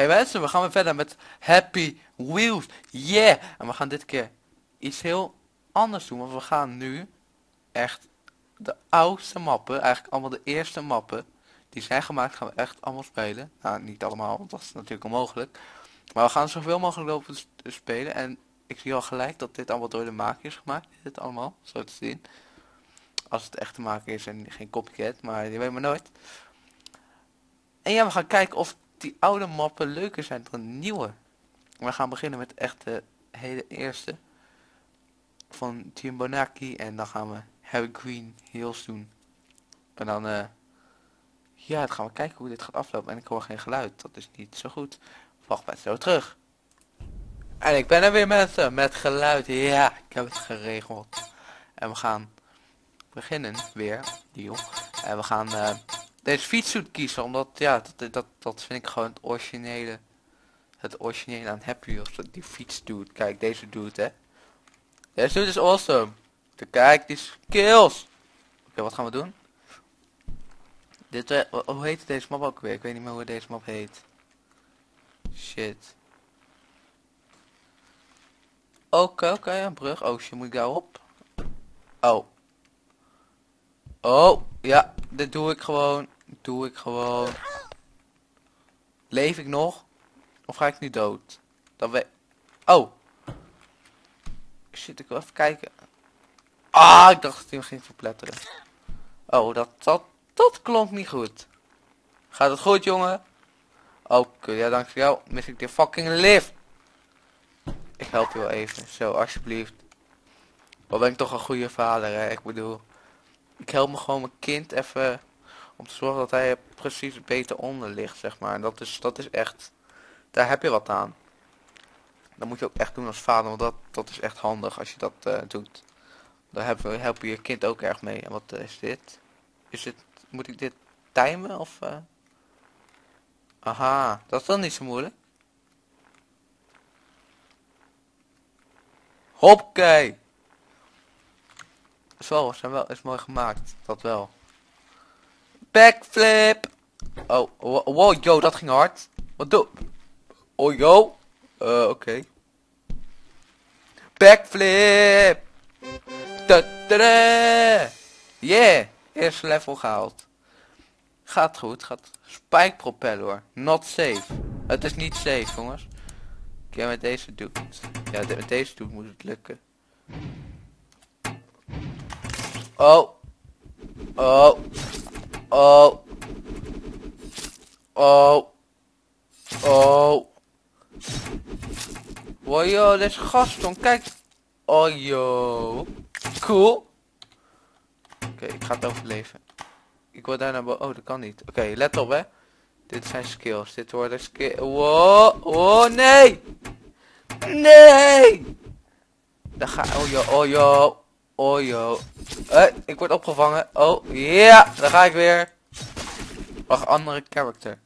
Hey mensen, we gaan weer verder met Happy Wheels. Yeah! En we gaan dit keer iets heel anders doen. Want we gaan nu echt de oudste mappen, eigenlijk allemaal de eerste mappen die zijn gemaakt, gaan we echt allemaal spelen. Nou, niet allemaal, want dat is natuurlijk onmogelijk. Maar we gaan zoveel mogelijk lopen spelen. En ik zie al gelijk dat dit allemaal door de maker is gemaakt. Dit allemaal, zo te zien. Als het echt te maken is en geen copycat, maar je weet maar nooit. En ja, we gaan kijken of die oude mappen leuker zijn dan nieuwe. We gaan beginnen met echt de hele eerste. Van Team Bonacci. En dan gaan we Harry Green Hills doen. En dan, eh ja, dan gaan we kijken hoe dit gaat aflopen. En ik hoor geen geluid. Dat is niet zo goed. Wacht maar zo terug. En ik ben er weer mensen met geluid. Ja, ik heb het geregeld. En we gaan beginnen weer. Deal. En we gaan eh, deze fietssuit kiezen. Omdat ja, dat, dat, dat vind ik gewoon het originele. Het originele aan Happy dat Die fiets doet. Kijk, deze doet hè. Deze doet is awesome. Kijk, die skills. Oké, wat gaan we doen? Dit, ho- hoe heet deze map ook weer? Ik weet niet meer hoe deze map heet. Shit. Oké, oké, een brug. Oh, shit, moet ik daarop? Oh. Oh, ja, dit doe ik gewoon. Doe ik gewoon. Leef ik nog? Of ga ik nu dood? Dan we... Oh. Shit, ik wil even kijken. Ah, ik dacht dat hij hem ging verpletteren. Oh, dat, dat, dat klonk niet goed. Gaat het goed, jongen? Oké, ja, dankjewel. Mis ik de fucking lift. Ik help je wel even. Zo, alsjeblieft. Wat ben ik toch een goede vader, hè? Ik bedoel, ik help me gewoon mijn kind even om te zorgen dat hij precies beter onder ligt, zeg maar. En dat is, dat is echt, daar heb je wat aan. Dat moet je ook echt doen als vader, want dat, dat is echt handig als je dat eh, doet. Daar help, help je je kind ook erg mee. En wat is dit? Is dit, moet ik dit timen of... eh? Aha, dat is dan niet zo moeilijk. Hoppakee. Wel, zijn wel, is mooi gemaakt. Dat wel. Backflip. Oh, wo- wow, yo, dat ging hard. Wat doe? Oh, yo. Eh, oké. Backflip. Tadaa. Yeah, eerste level gehaald. Gaat goed, gaat. Spike propeller, not safe. Het is niet safe, jongens. Oké, met deze doet. Ja, de- met deze doet moet het lukken. Oh. Oh. Oh. Oh. Oh. Wow, yo, deze gaston, kijk. Oh, yo. Cool. Oké, ik ga het overleven. Ik word daar naar boven. Oh, dat kan niet. Oké, let op, hè. Dit zijn skills. Dit worden skills. Wow. Oh, nee. Nee. Daar ga... Oh, yo. Oh, yo. Oh, yo. Eh, ik word opgevangen. Oh, ja. Daar ga ik weer. Wacht, andere character.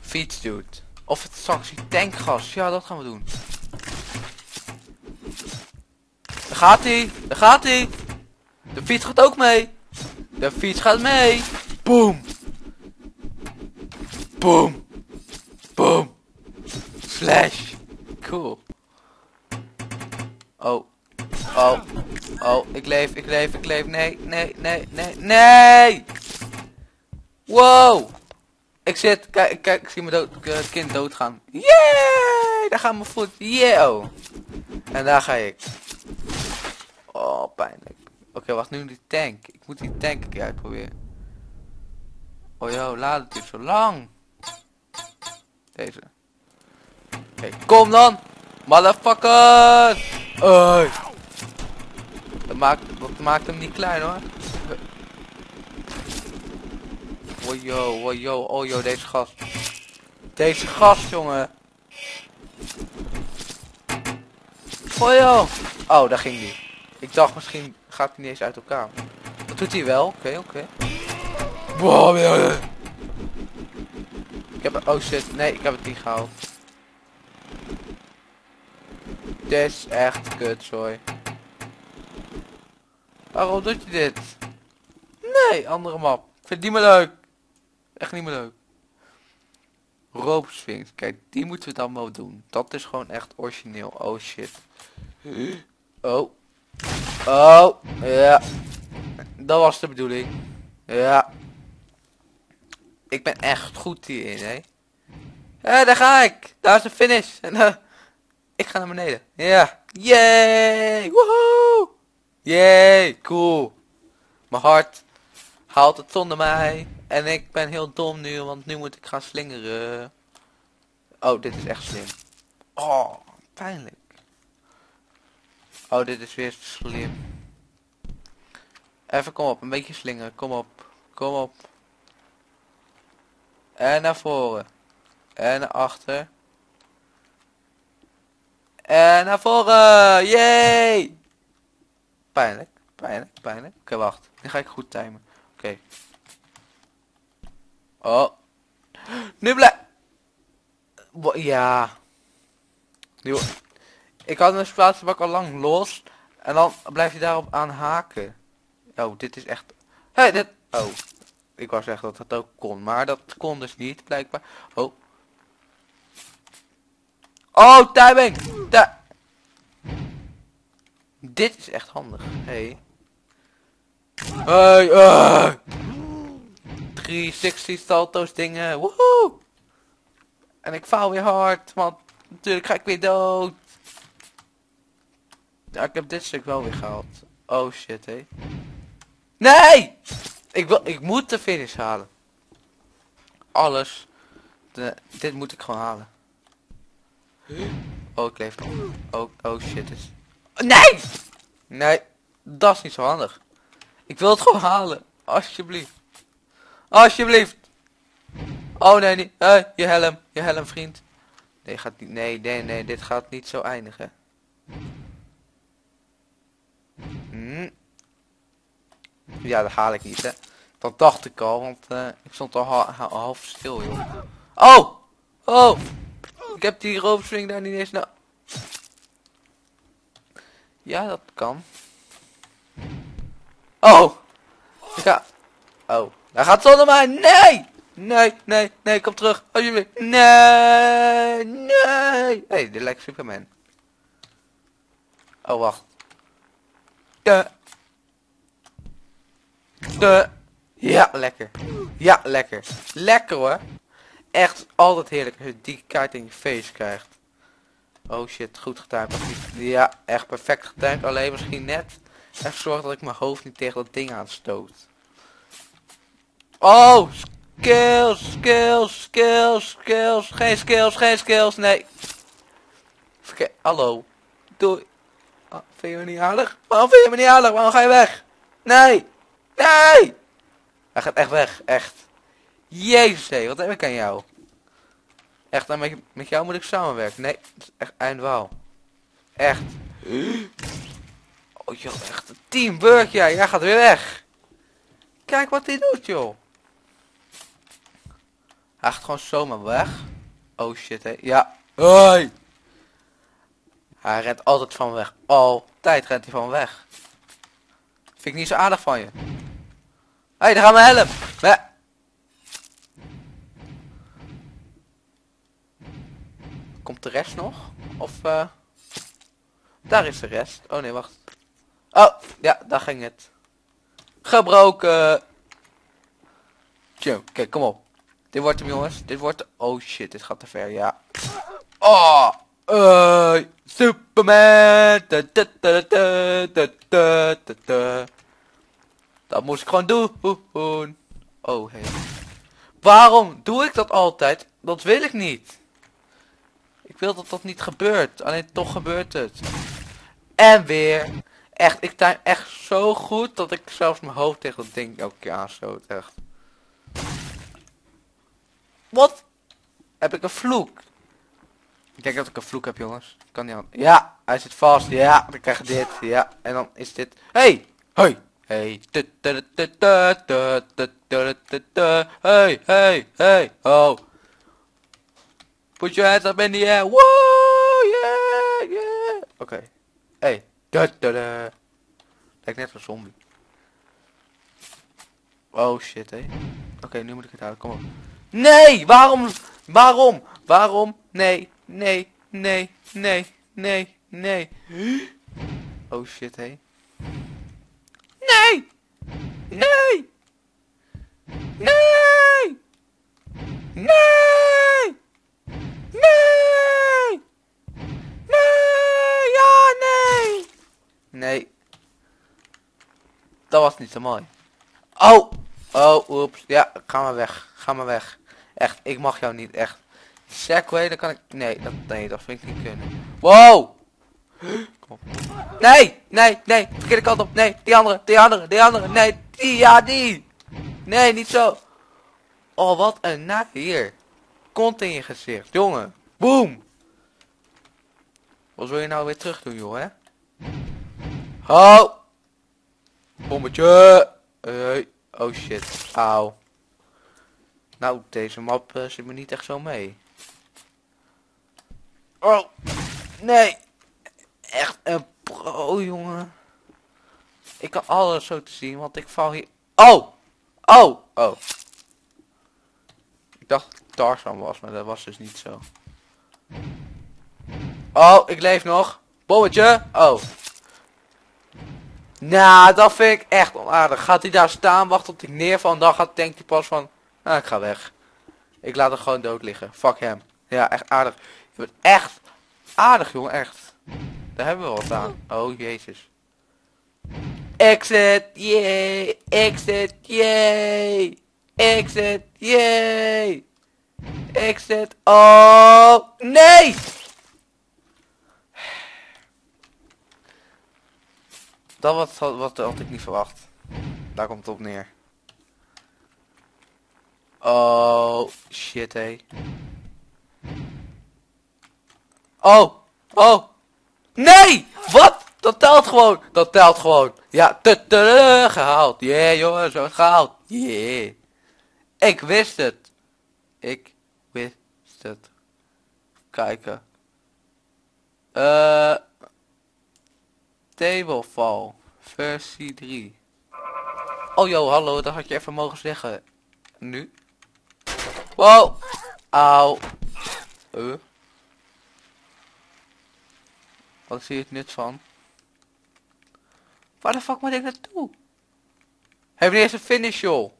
Fiets dude. Of het straks tankgas. Ja, dat gaan we doen. Daar gaat hij. Daar gaat hij. De fiets gaat ook mee. De fiets gaat mee. Boom. Boom. Boom. Flash. Cool. Oh. Oh. Oh, ik leef, ik leef, ik leef. Nee, nee, nee, nee, nee. Wow. Ik zit, kijk, kijk, ik zie mijn dood, eh, kind doodgaan. Yay! Daar gaat mijn voet. Yeah. En daar ga ik. Oh, pijnlijk. Oké, wacht, nu die tank. Ik moet die tank een keer uitproberen. Oh joh, laat het duurt zo lang. Deze. Oké, kom dan! Motherfucker! Oi. Dat maakt, dat maakt hem niet klein hoor. Oh yo, oh yo, oh yo, deze gast. Deze gast, jongen. Oh yo. Oh, daar ging die. Ik dacht misschien gaat hij niet eens uit elkaar. Dat doet hij wel. Oké, oké. Ja. Ik heb een... Oh shit. Nee, ik heb het niet gehaald. Dit is echt kut, sorry. Waarom doet je dit? Nee, andere map. Ik vind die meer leuk. Echt niet meer leuk. Rope. Kijk, die moeten we dan wel doen. Dat is gewoon echt origineel. Oh shit. Oh. Oh. Ja. Dat was de bedoeling. Ja. Ik ben echt goed hierin, hè. Hé, daar ga ik. Daar is de finish. En uh, ik ga naar beneden. Ja. Yay. Woehoe. Yay. Cool. Mijn hart haalt het zonder mij. En ik ben heel dom nu, want nu moet ik gaan slingeren. Oh, dit is echt slim. Oh, pijnlijk. Oh, dit is weer slim. Even, kom op, een beetje slingeren. Kom op, kom op. En naar voren. En naar achter. En naar voren! Yay! Pijnlijk, pijnlijk, pijnlijk. Oké, wacht. Nu ga ik goed timen. Oké. Oh. Nu blijf... Ja. Nu... Ik had mijn plaatsbak al lang los. En dan blijf je daarop aan haken. Oh, dit is echt... Hé, hey, dit... Oh. Ik wou zeggen dat dat ook kon. Maar dat kon dus niet, blijkbaar. Oh. Oh, timing! Da dit is echt handig. Hey. Hey, uh. 360 salto's dingen. Woehoe! En ik faal weer hard, want natuurlijk ga ik weer dood. Ja, ik heb dit stuk wel weer gehaald. Oh shit, hé. Nee! Ik, wil, ik moet de finish halen. Alles. Dit moet ik gewoon halen. Oh, ik leef nog. Oh, oh shit. Is... Nee! Nee, dat is niet zo handig. Ik wil het gewoon halen. Alsjeblieft. Alsjeblieft. Oh nee, niet. Je helm. Je helm, vriend. Nee, gaat niet. Nee, nee, nee. Dit gaat niet zo eindigen. Hm. Ja, dat haal ik niet, hè. Dat dacht ik al, want uh, ik stond al ha half stil, joh. Oh! Oh! Ik heb die roofswing daar niet eens nou... Ja, dat kan. Oh! Ga... Oh. Hij gaat zonder mij. Nee! Nee, nee, nee, kom terug. Alsjeblieft. Nee, nee. hey, dit lijkt Superman. Oh, wacht. De. De. Ja, lekker. Ja, lekker. Lekker hoor. Echt altijd heerlijk als je die kaart in je face krijgt. Oh shit, goed getimed. Ja, echt perfect getimed. Alleen misschien net. Echt zorg dat ik mijn hoofd niet tegen dat ding aanstoot. Oh, skills, skills, skills, skills. Geen skills, geen skills, nee. Verke Hallo. Doei. Oh, vind je me niet aardig? Waarom vind je me niet aardig? Waarom ga je weg? Nee. Nee. Hij gaat echt weg, echt. Jezus, wat heb ik aan jou? Echt, dan met, met jou moet ik samenwerken. Nee, is echt eindwaal. Echt. Oh joh, echt een teamwork, ja. Jij gaat weer weg. Kijk wat hij doet, joh. Hij gaat gewoon zomaar weg. Oh shit, hé. Ja. Hoi. Hij rent altijd van weg. Altijd rent hij van weg. Vind ik niet zo aardig van je. Hé, hey, daar gaan we helpen. Komt de rest nog? Of, eh... Uh... Daar is de rest. Oh nee, wacht. Oh, ja, daar ging het. Gebroken. Tjo, kijk, kom op. Dit wordt hem, jongens. Dit wordt... Oh shit, dit gaat te ver, ja. Oh, uh, Superman. Dat moest ik gewoon doen. Oh, hey. Waarom doe ik dat altijd? Dat wil ik niet. Ik wil dat dat niet gebeurt. Alleen toch gebeurt het. En weer. Echt, ik time echt zo goed dat ik zelfs mijn hoofd tegen dat ding elke keer aanstoot. Echt. Wat? Heb ik een vloek? Ik denk dat ik een vloek heb, jongens. Kan niet aan. Ja, hij zit vast. Ja, dan krijg je dit. Ja, en dan is dit. Hey! Hey! Hey! Hey! Hey! Hey! Oh! Put your hands up in the air. Woo! Yeah! Yeah! Oké. Hey! Da, da, da. Lijkt net een zombie. Oh shit, hé. Oké, nu moet ik het houden. Kom op. Nee! Waarom Waarom? Waarom? Nee, nee, nee, nee, nee, nee. Oh shit, hé. Nee! Nee! Nee! Nee! Nee! Nee! Ja, nee! Nee. Dat was niet zo mooi. Oh! Oh, oeps. Ja, ga maar weg. Ga maar weg. Echt, ik mag jou niet, echt. Segway, dan kan ik... Nee, dat, nee, dat vind ik niet kunnen. Wow! Kom. Nee, nee, nee, verkeerde kant op. Nee, die andere, die andere, die andere. Nee, die, ja, die. Nee, niet zo. Oh, wat een na hier. Kont in je gezicht, jongen. Boom. Wat wil je nou weer terug doen, joh, hè? Ho! Bommetje! Hey. Oh shit, auw. Nou, deze map uh, zit me niet echt zo mee. Oh, nee. Echt een pro, jongen. Ik kan alles zo te zien, want ik val hier... Oh! Oh! Oh. Ik dacht Tarzan was, maar dat was dus niet zo. Oh, ik leef nog. Bommetje. Oh. Nou, dat vind ik echt onaardig. Gaat hij daar staan, wacht tot ik neerval en dan gaat, denkt hij pas van... Nou, ik ga weg. Ik laat hem gewoon dood liggen. Fuck hem. Ja, echt aardig. Je bent echt aardig, jongen. Echt. Daar hebben we wat aan. Oh, jezus. Exit, yay. Exit, yay. Exit, yay. Exit. Oh, nee. Dat wat, wat had ik niet verwacht. Daar komt het op neer. Oh, shit, hé. Oh, oh. Nee! Wat? Dat telt gewoon. Dat telt gewoon. Ja, te, gehaald. Yeah, jongens, gehaald. Yeah. Ik wist het. Ik het. Kijken. Eh... Tablefall. Versie 3. Oh joh, hallo, dat had je even mogen zeggen. Nu. Wow. Auw. Uh. Wat zie je het nut van? Waar de fuck moet ik naartoe? Heb je eerst een finish joh?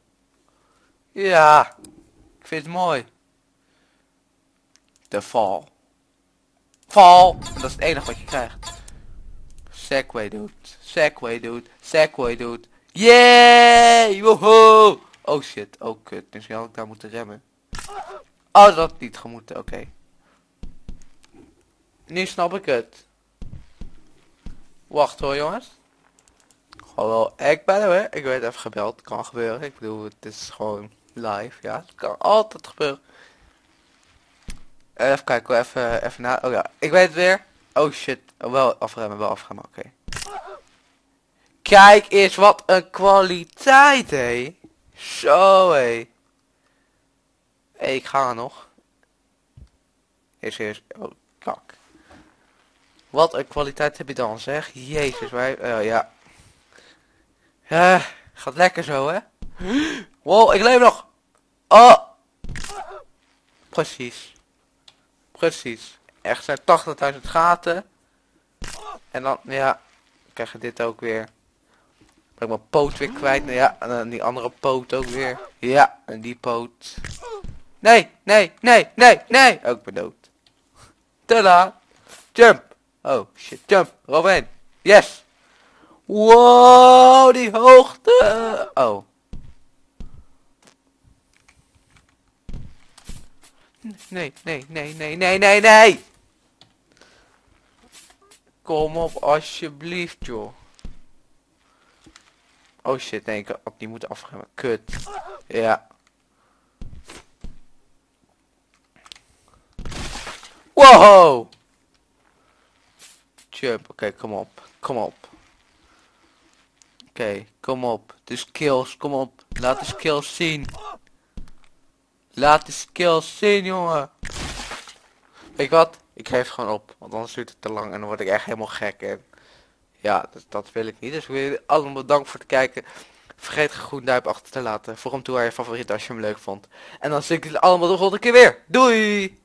Ja. Ik vind het mooi. De fall. Fall. Dat is het enige wat je krijgt. Segway dude. Segway dude. Segway dude. Yay! Woho! Oh shit. Oh kut. Misschien had ik daar moeten remmen. Oh, dat had niet gemoeten. Oké. Nu snap ik het. Wacht hoor jongens. Hallo, ik ben er weer. Ik werd even gebeld. Kan gebeuren. Ik bedoel, het is gewoon live. Ja, het kan altijd gebeuren. Even kijken, even, even na. Oh ja, ik weet het weer. Oh shit. Oh, wel afremmen, wel afremmen. Oké. Kijk eens wat een kwaliteit, hé. Zo, hé. Ik ga nog. Is eerst. Oh, kak. Wat een kwaliteit heb je dan, zeg. Jezus, wij... Ja. Ja, gaat lekker zo, hè. Wow, ik leef nog. Oh. Precies. Precies. Echt zijn 80.000 gaten. En dan, ja, krijg je dit ook weer. Ben ik mijn poot weer kwijt. Nou ja, en dan die andere poot ook weer. Ja, en die poot. Nee, nee, nee, nee, nee. Oh, ik ben dood. Tada. Jump. Oh, shit. Jump. Robin. Yes. Wow, die hoogte. Oh. Nee, nee, nee, nee, nee, nee, nee. Kom op, alsjeblieft, joh. Oh shit, nee, ik had niet moeten afremmen. Kut. Ja. Wow! Jump, oké, kom op. Kom op. Oké, kom op. De skills, kom op. Laat de skills zien. Laat de skills zien, jongen. Weet je wat? Ik geef gewoon op. Want anders duurt het te lang en dan word ik echt helemaal gek. En ja, dat, dat wil ik niet. Dus ik wil jullie allemaal bedankt voor het kijken. vergeet geen groen duimpje achter te laten. Voeg hem toe aan je favoriet als je hem leuk vond. En dan zie ik jullie allemaal de volgende keer weer. Doei!